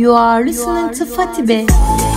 You are listening to Fatibe.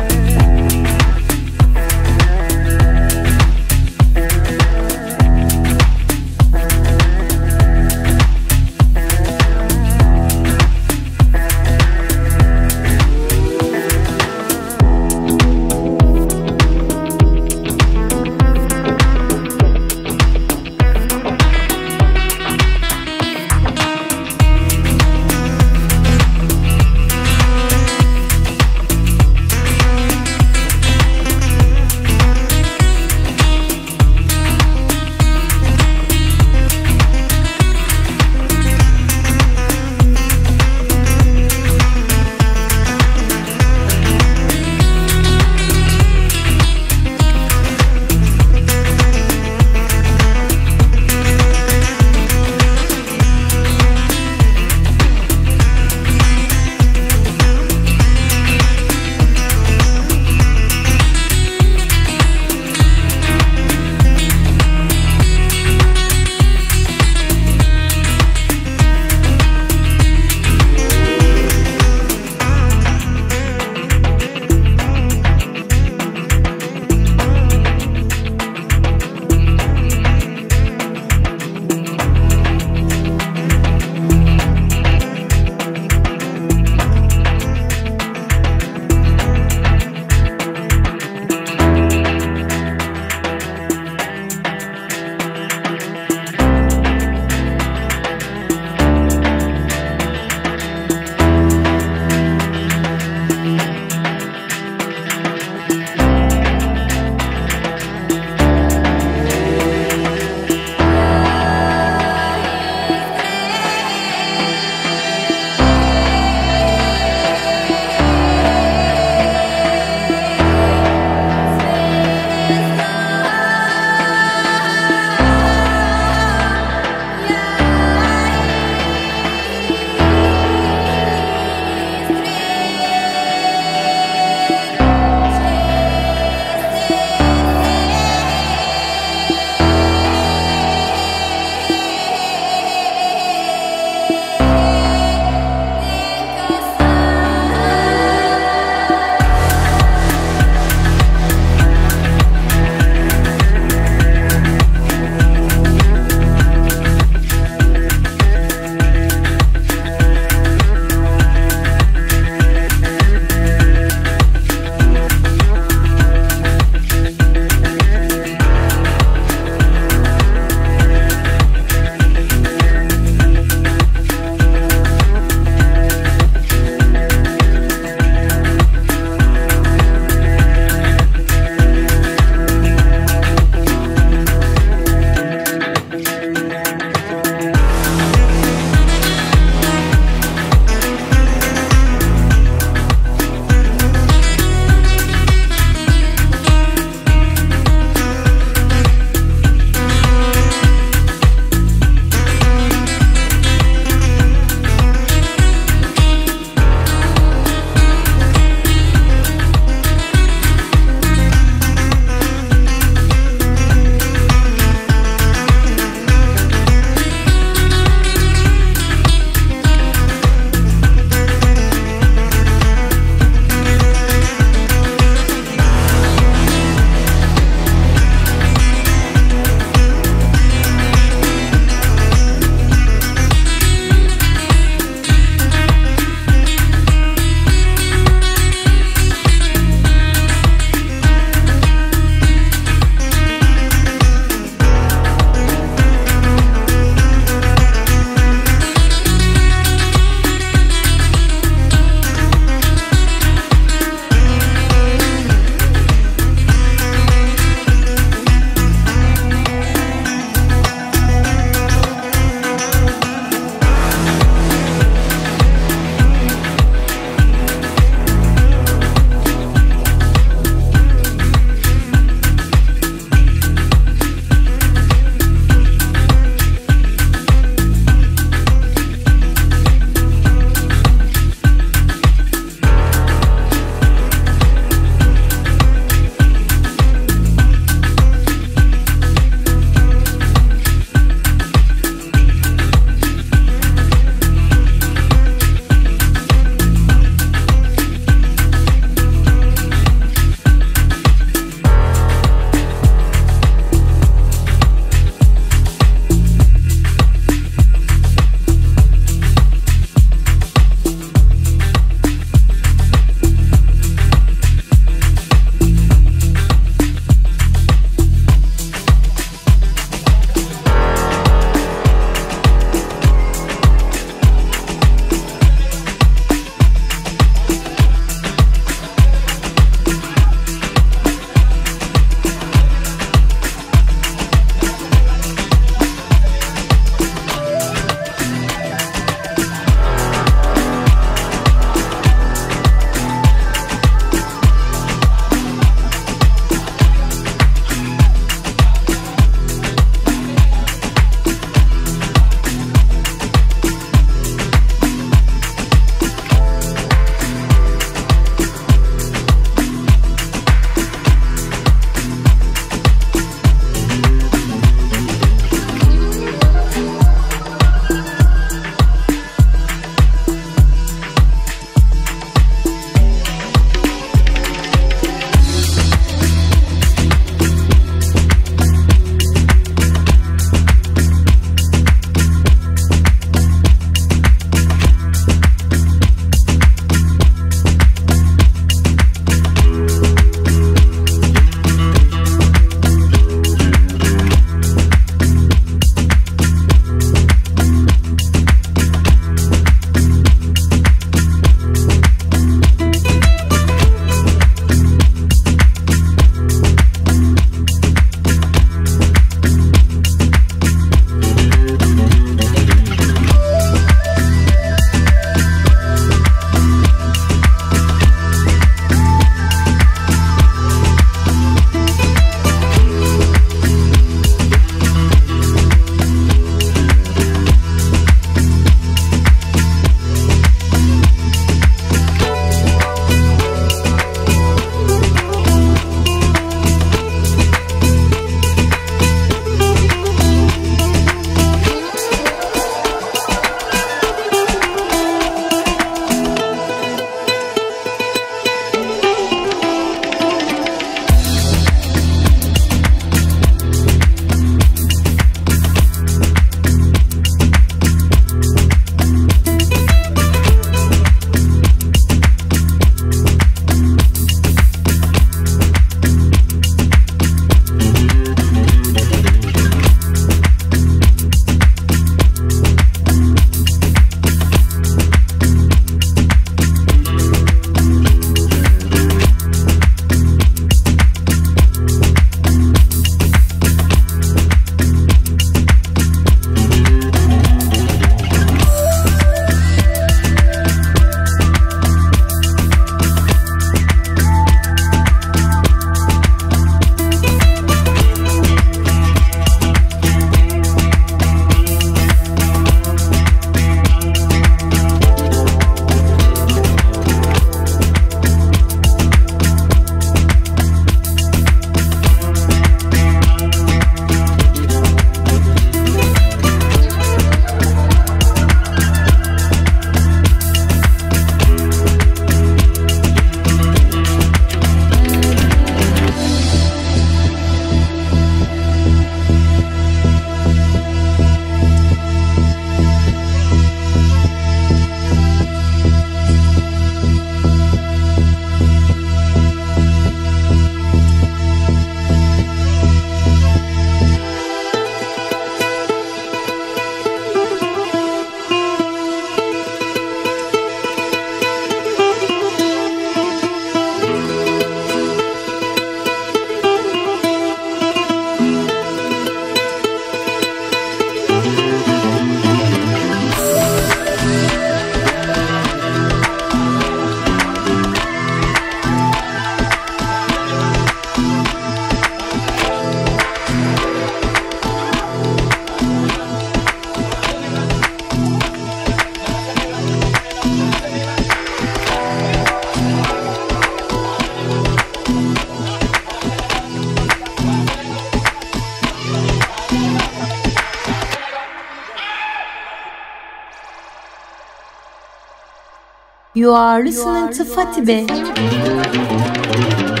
You are listening to Fatibe. You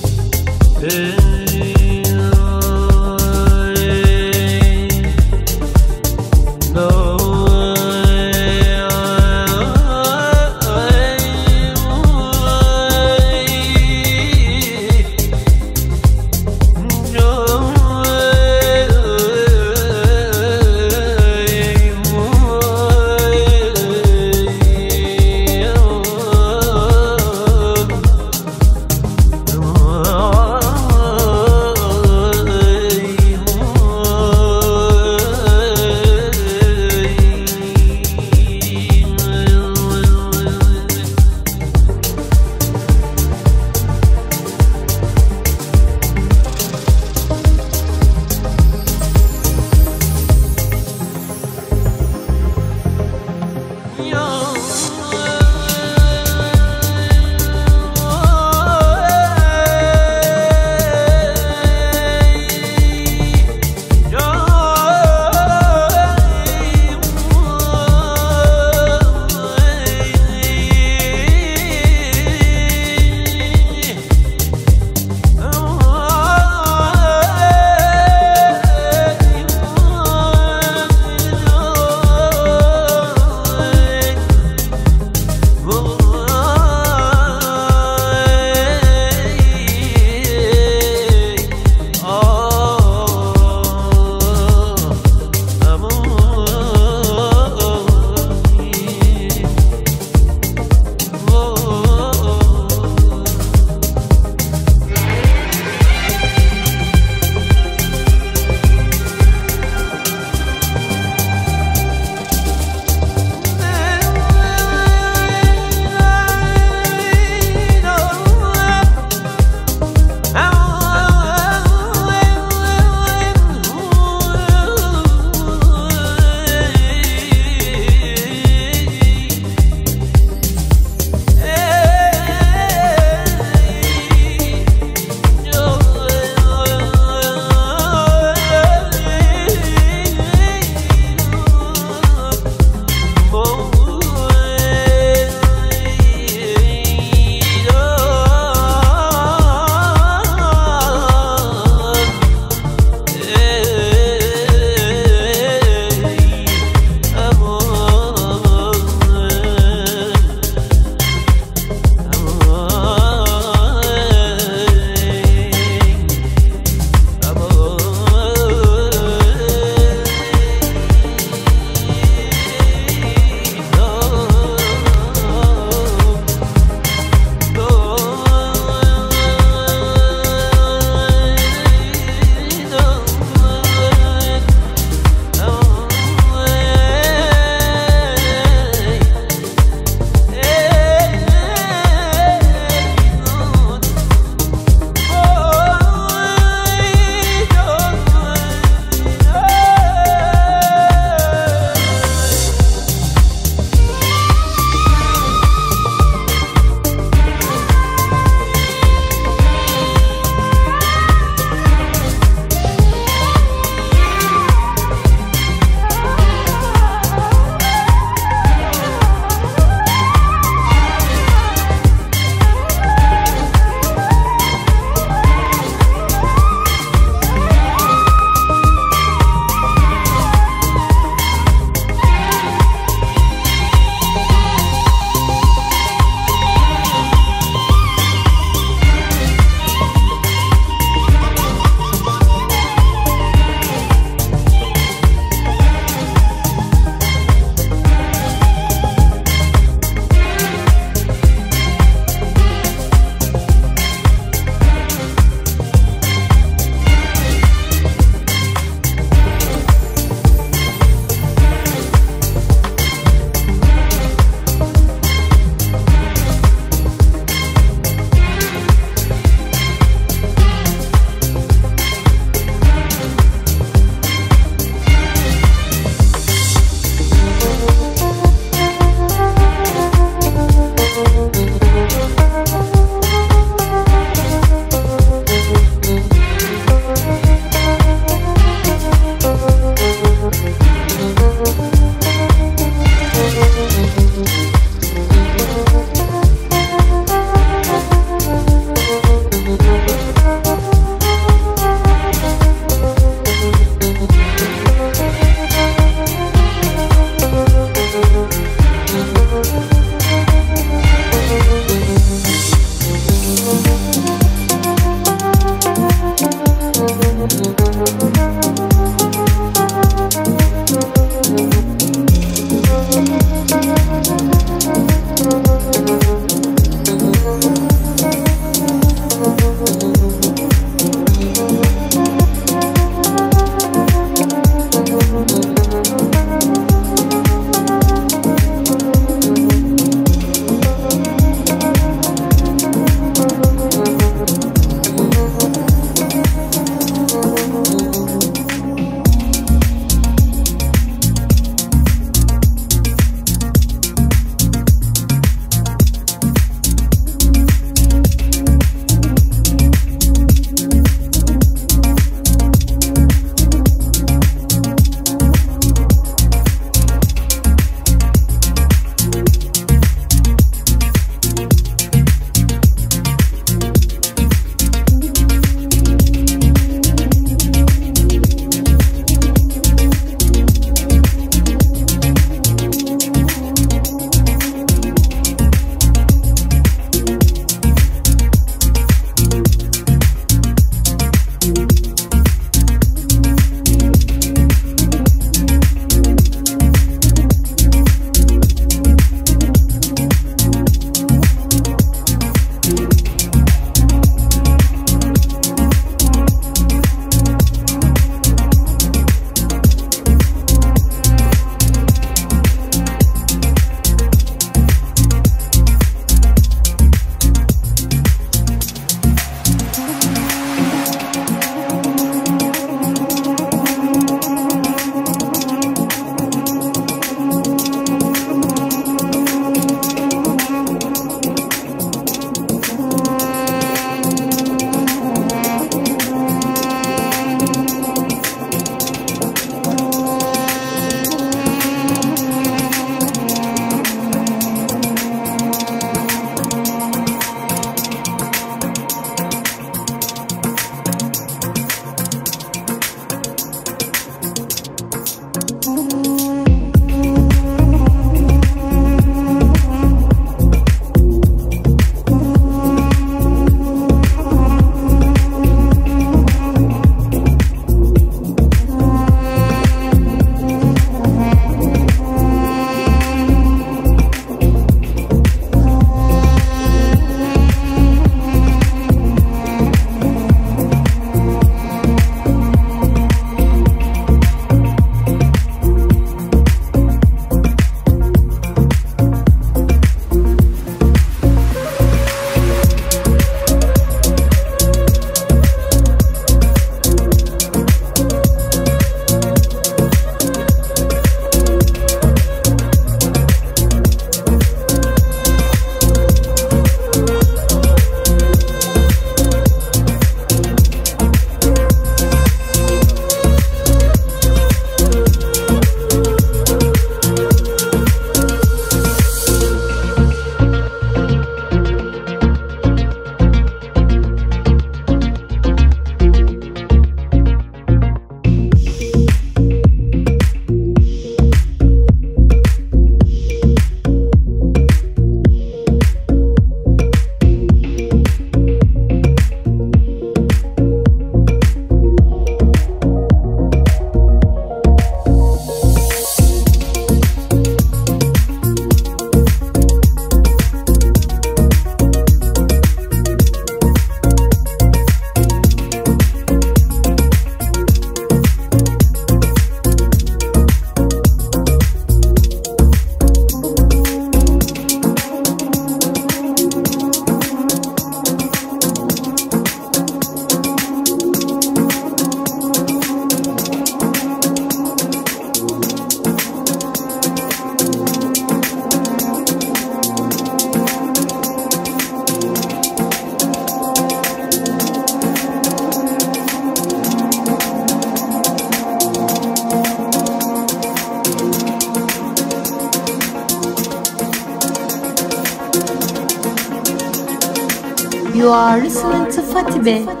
listening to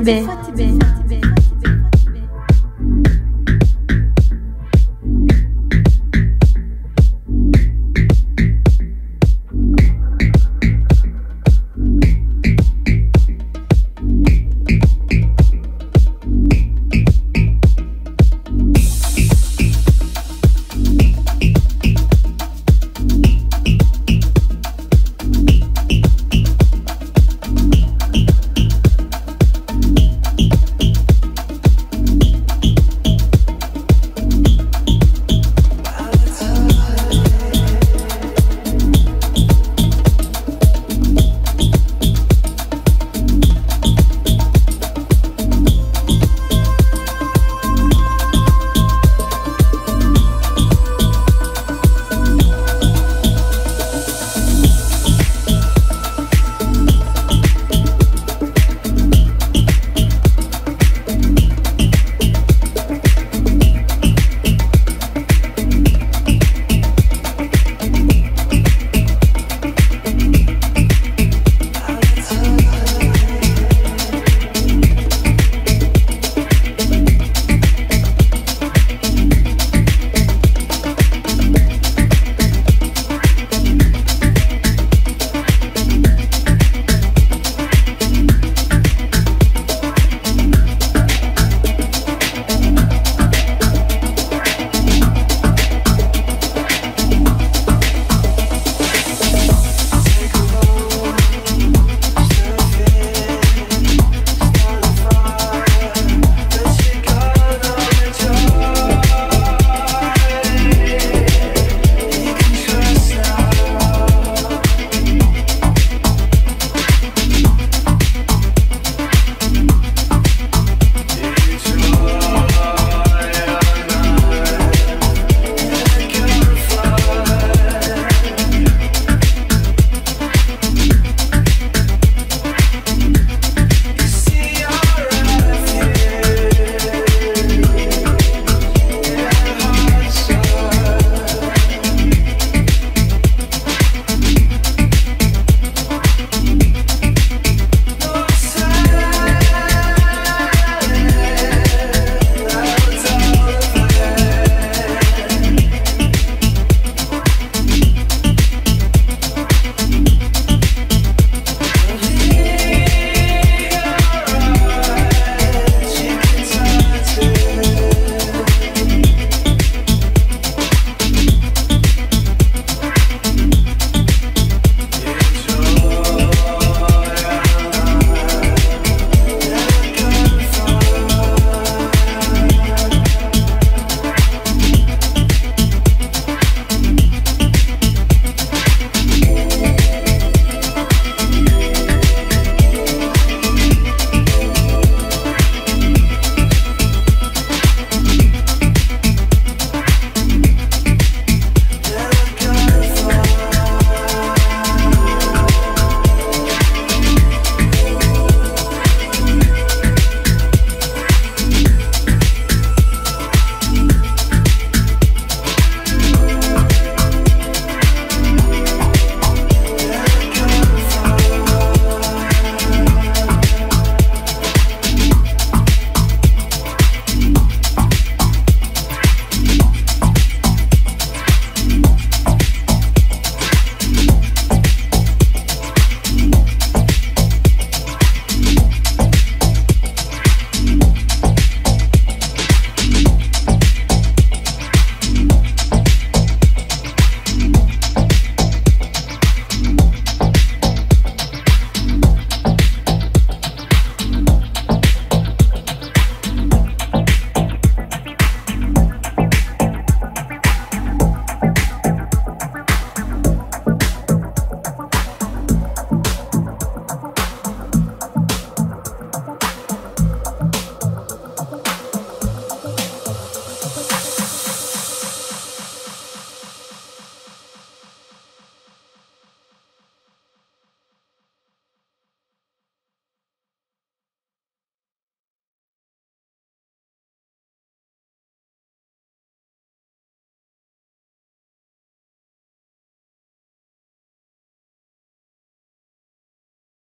Tibet.